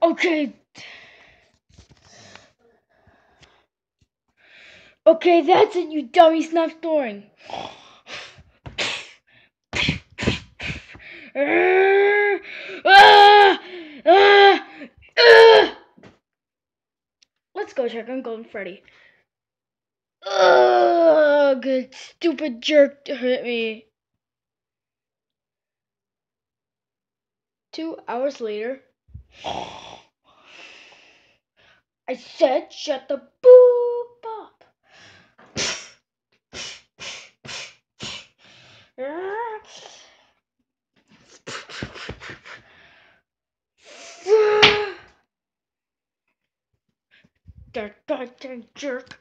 Okay. Okay, that's it, you dummy. Stop snoring. Let's go check on Golden Freddy. Ugh, good stupid jerk hit me. Two hours later. I said shut the boop up. That goddamn jerk.